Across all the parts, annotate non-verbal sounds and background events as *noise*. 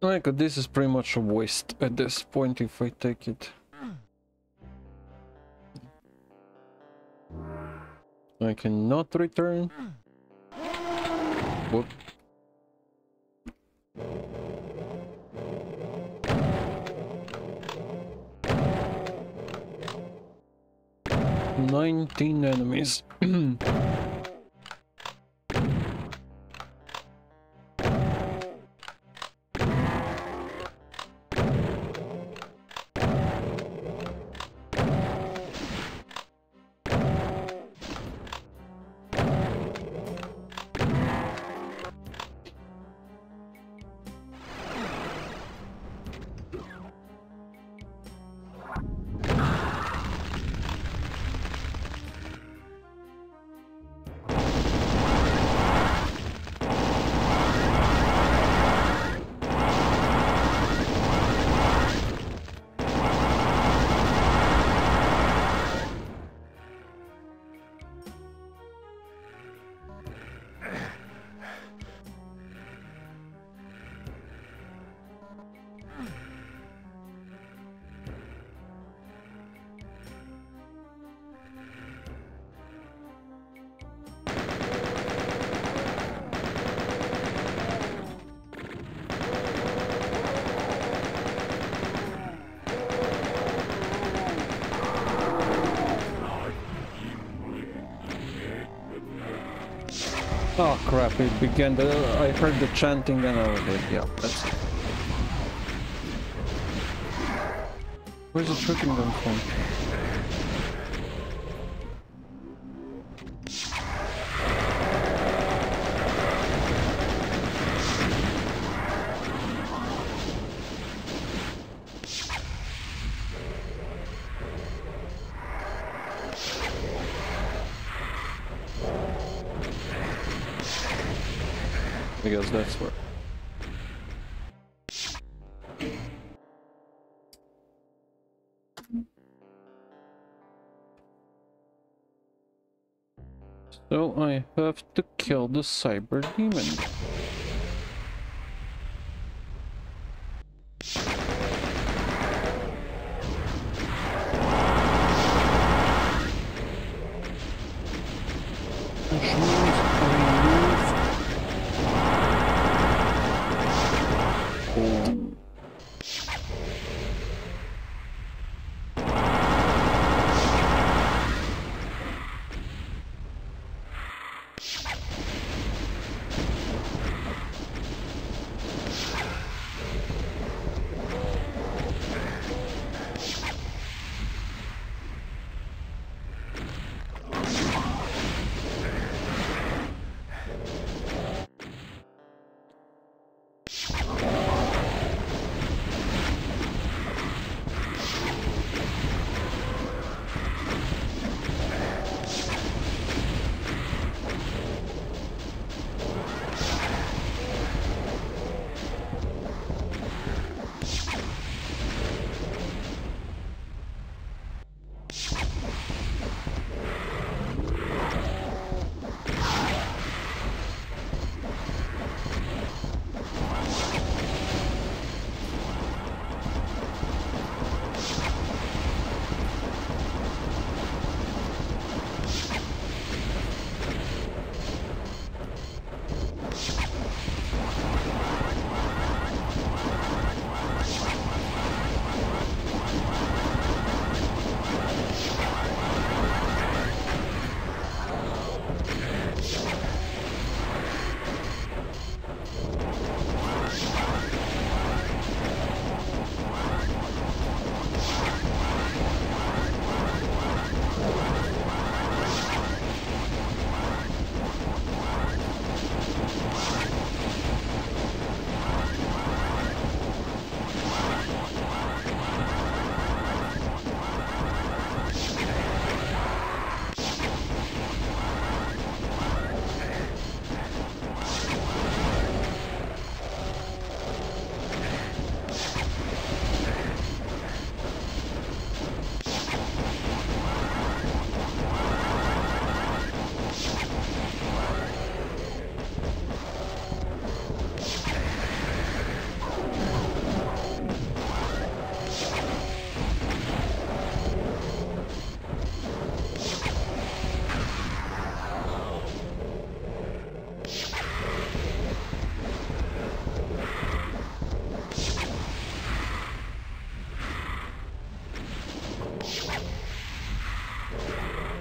Like, this is pretty much a waste at this point if I take it. I cannot return. Whoop. Nineteen enemies. *clears throat* Oh crap, it began the... I heard the chanting and I was like, yeah, that's. Where's the tricking them from? Because that's where... So I have to kill the cyber demon.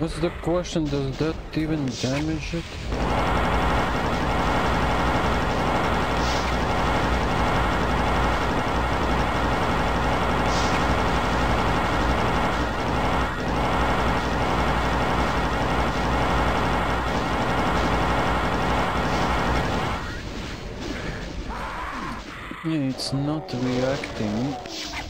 What's the question? Does that even damage it? Yeah, it's not reacting.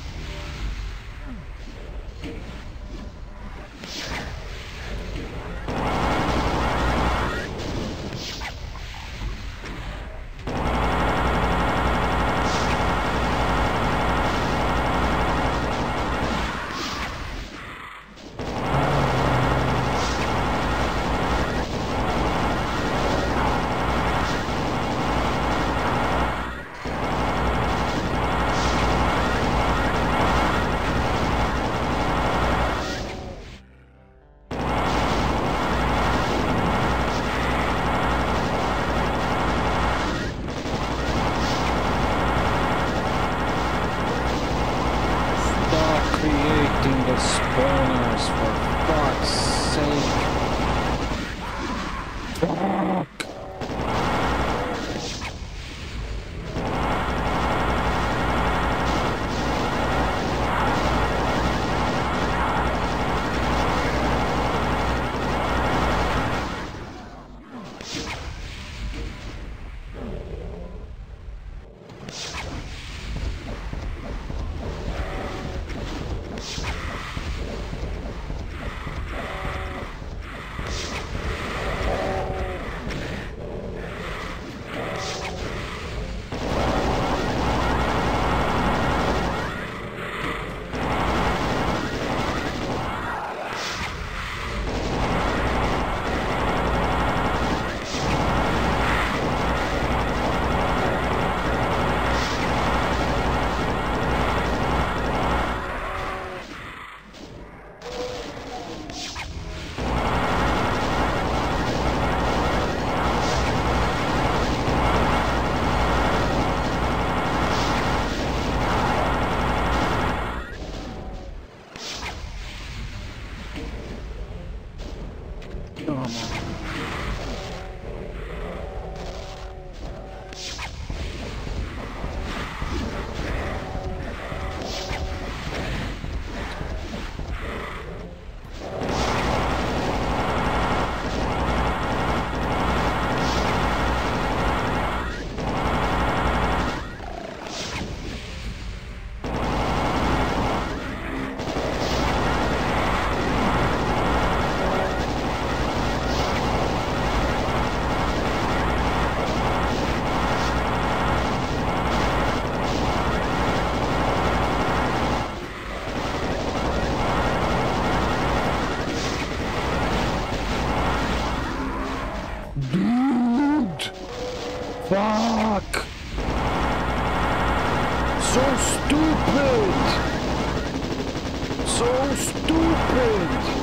So stupid!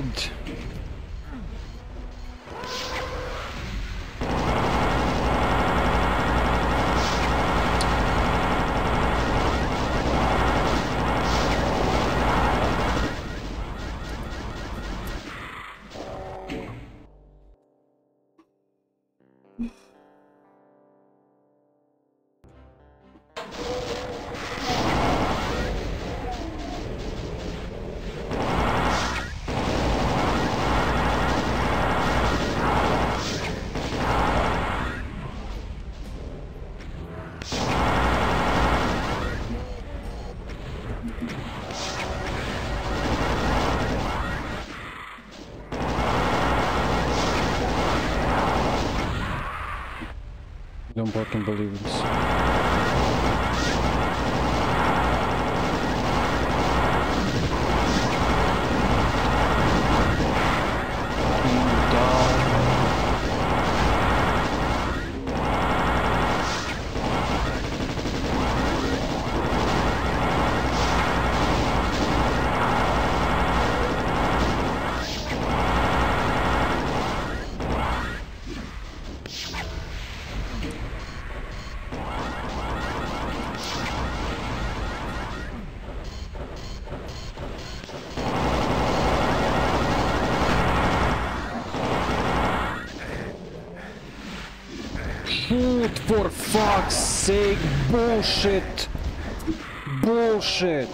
good. Don't fucking believe this. For fuck's sake, bullshit! Bullshit!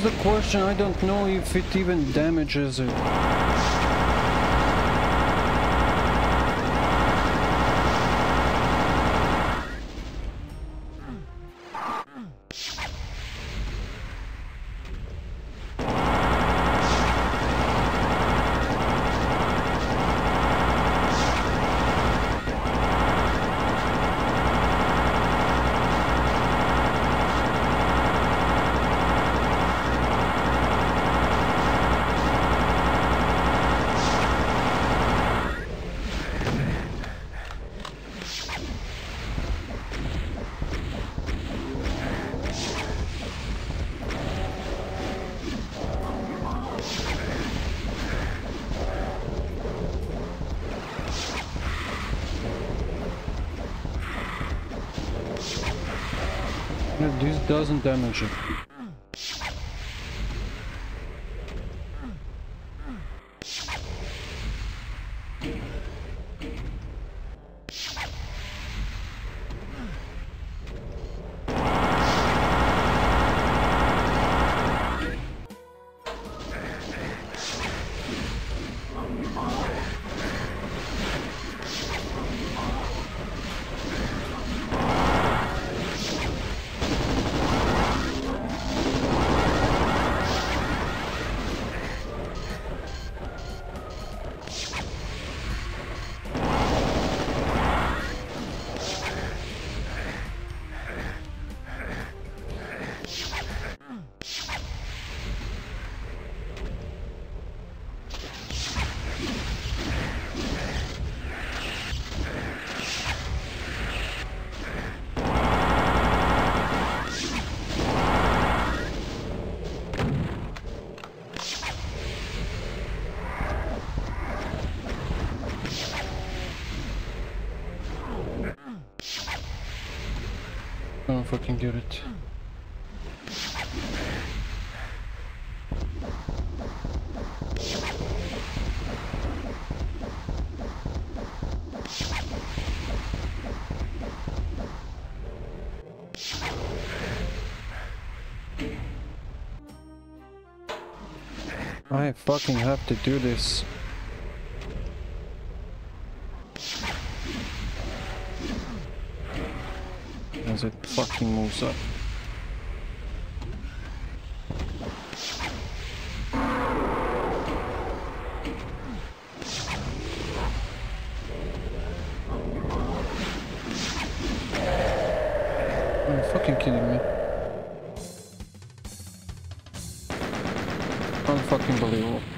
That's the question, I don't know if it even damages it. This doesn't damage it. I don't get it. I fucking have to do this. As it fucking moves up. Are fucking kidding me? Unfucking believable.